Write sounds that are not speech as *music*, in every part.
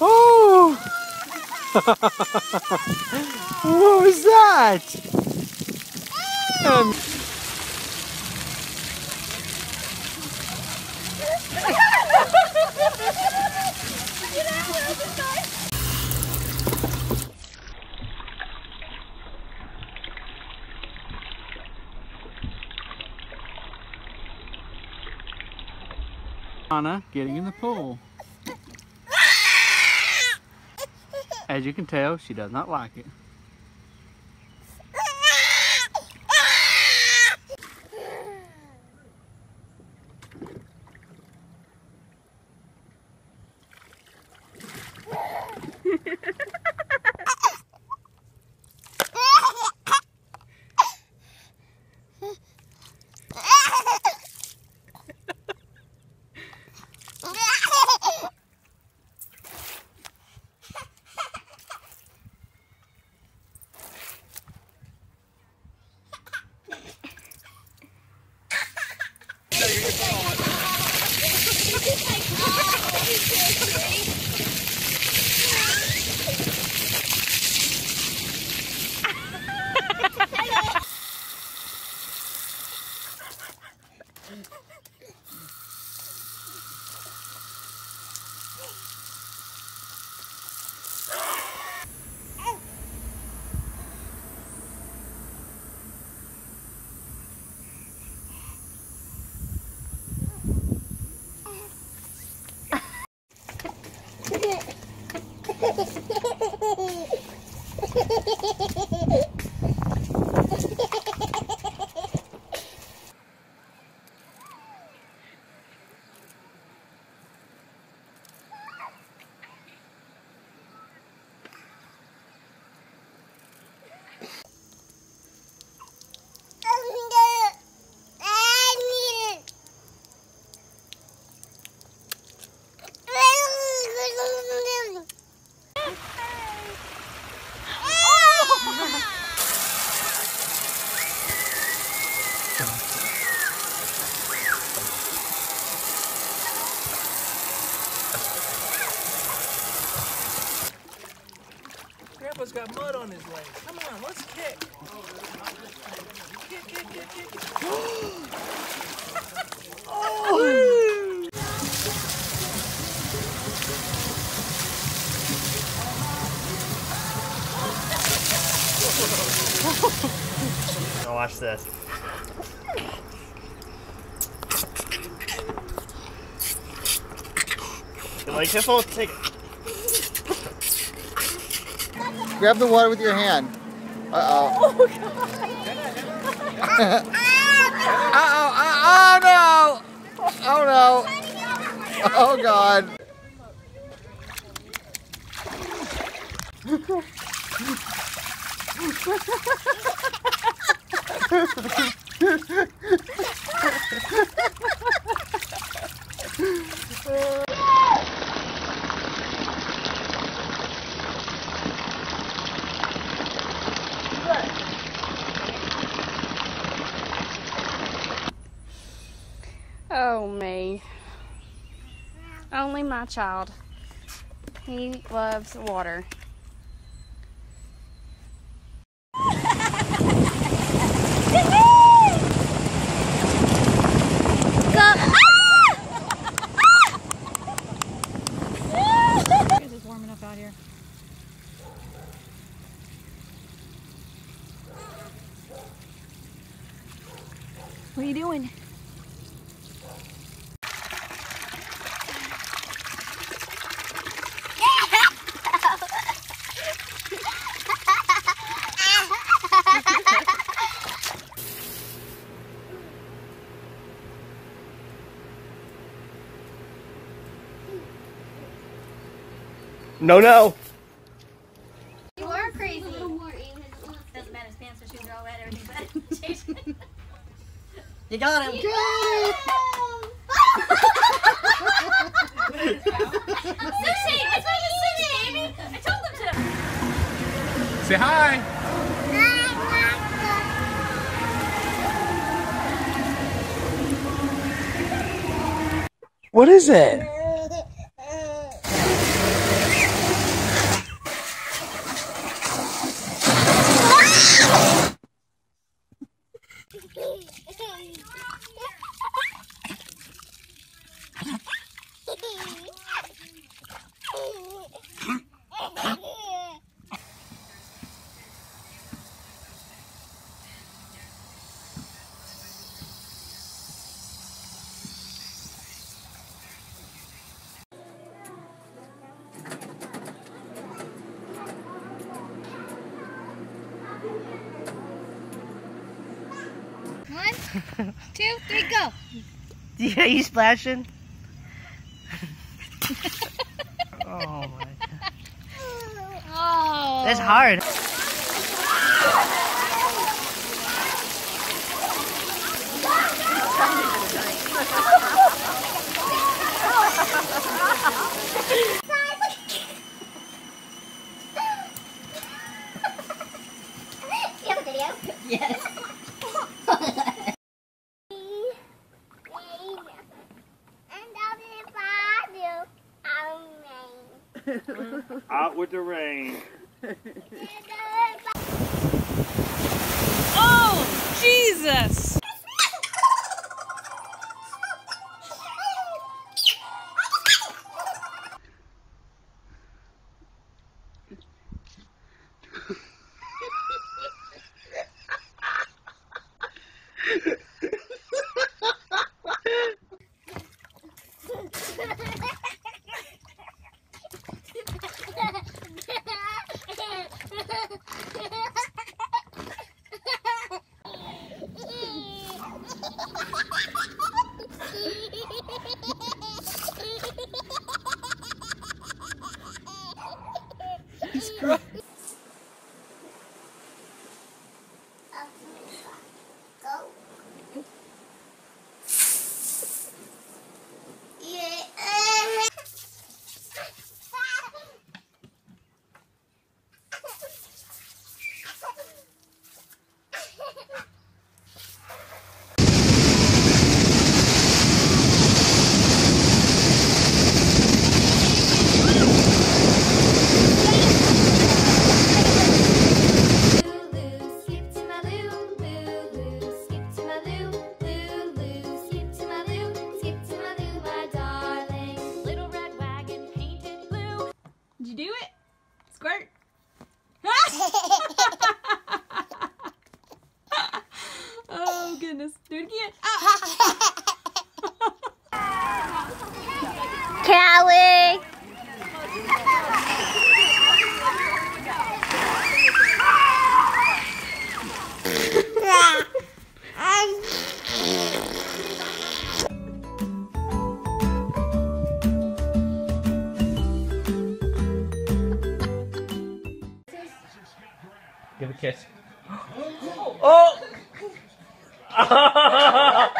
Oh! *laughs* what was that? Um, Anna getting in the pool. As you can tell, she does not like it. Got mud on his legs. Come on, let's kick. Kick, kick, kick, kick. *gasps* Oh, now watch this. You like careful, take it. Grab the water with your hand. Uh-oh. *laughs* Uh-oh. Uh, oh, no. Oh, no. Oh, God. Oh, *laughs* Only my child. He loves water. Is it warm enough out here? What are you doing? No, no. You are crazy. Doesn't matter, his pants or shoes are all wet, everything's *laughs* wet. You got him. Sushi! That's why you sushi, Amy! I told them to! Say hi. What is it? Two, three, go. *laughs* Yeah, you splashing? *laughs* oh my. Oh. That's hard. with the rain. *laughs* oh, Jesus! kiss. *gasps* Oh! *laughs* *laughs*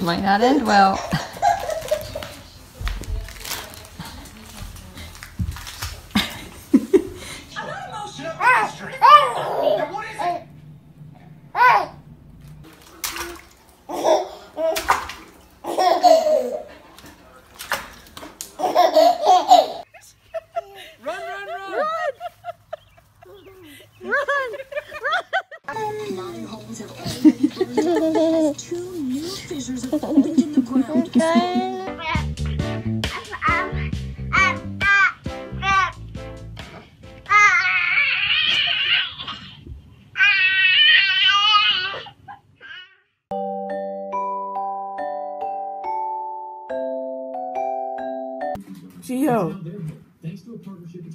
Might not end well.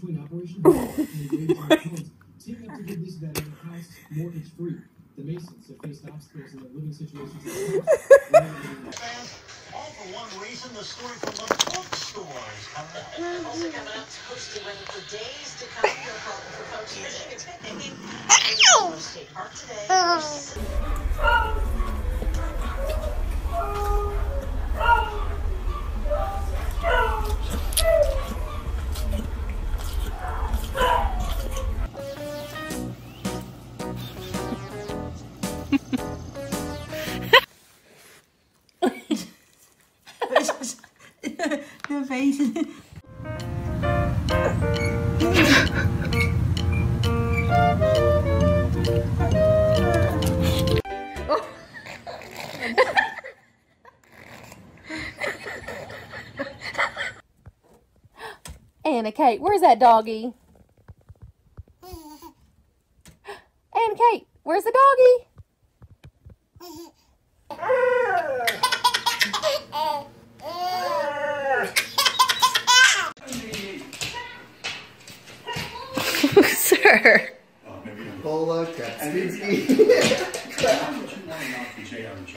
Between Operation *laughs* Ball and the Great Giant Homes, team up to give this veteran a house mortgage free. The Masons have faced obstacles in their living situations. in the past. All for one reason, the story from the bookstores coming up. Also coming up, hosted weather for days to come. No problem for folks fishing and picnicking. Ow! State Park today. The. *laughs* Anna Kate, where's that doggy? *laughs* Anna Kate, where's the doggy? Sure. Maybe a Kaczynski. How much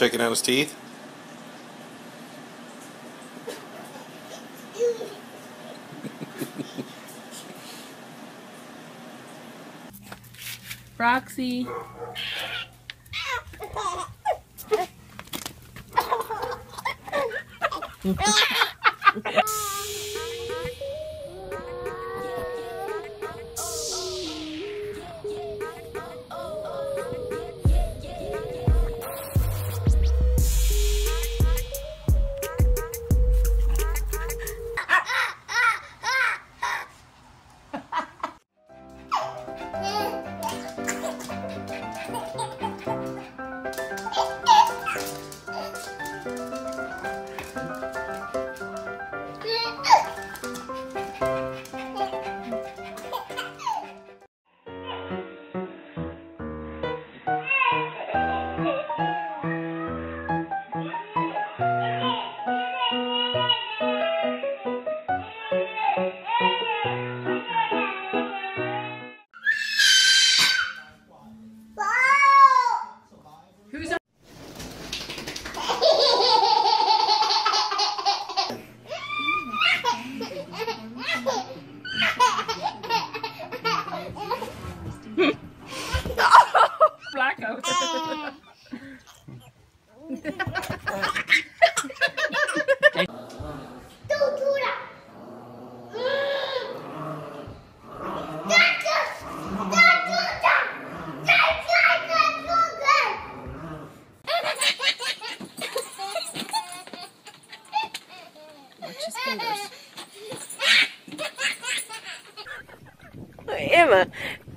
Checking out his teeth. *laughs* Roxy. *laughs* *laughs*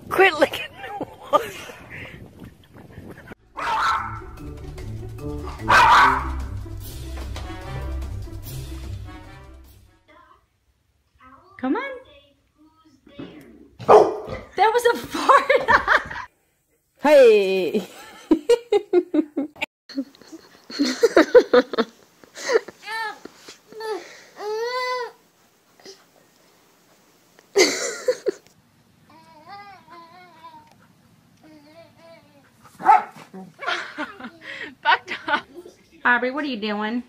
Quit licking the water. Come on. That was a fart. Hey. *laughs* Fucked up. Aubrey, what are you doing?